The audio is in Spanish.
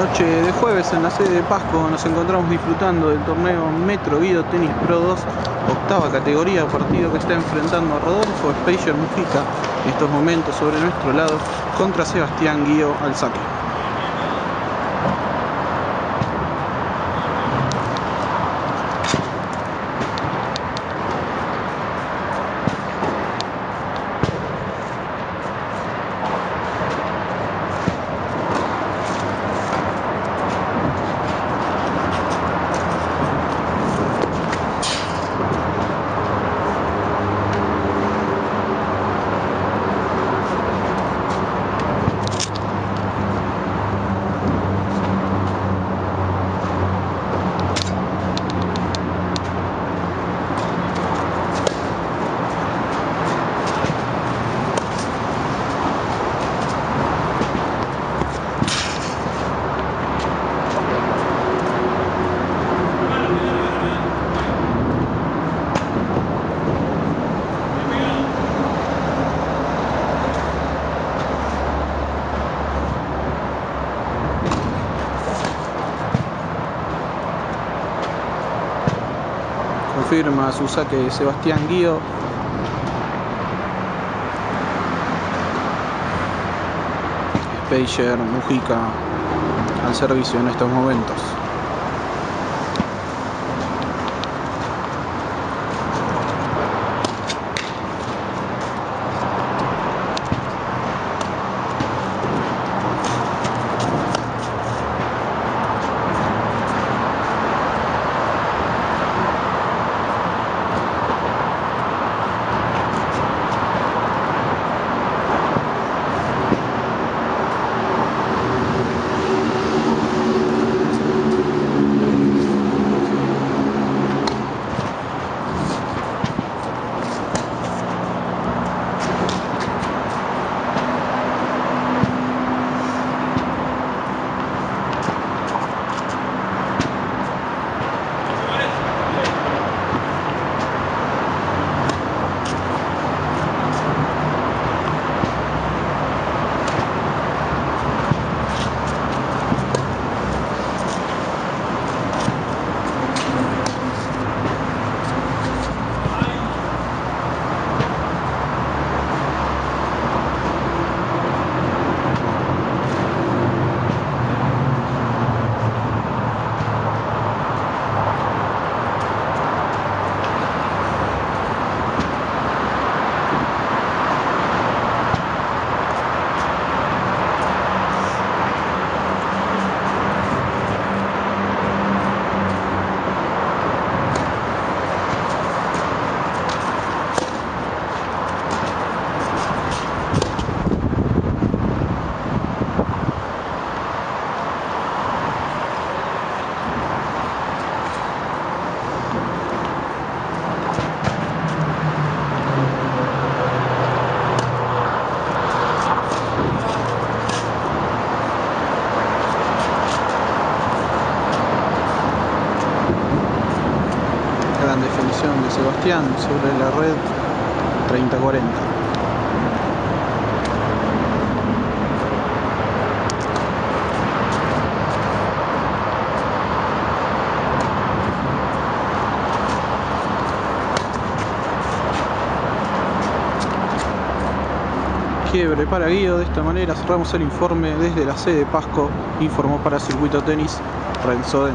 Noche de jueves en la sede de Pasco nos encontramos disfrutando del torneo Metro Guido Tenis Pro 2, octava categoría, partido que está enfrentando a Rodolfo Speicher Mujica en estos momentos sobre nuestro lado contra Sebastián Guío al saque. Confirma su saque Sebastián Guío. Speicher Mujica al servicio en estos momentos. De Sebastián sobre la red 30-40. Quiebre para Guido, de esta manera cerramos el informe desde la sede de Pasco, informó para Circuito Tenis Renzo.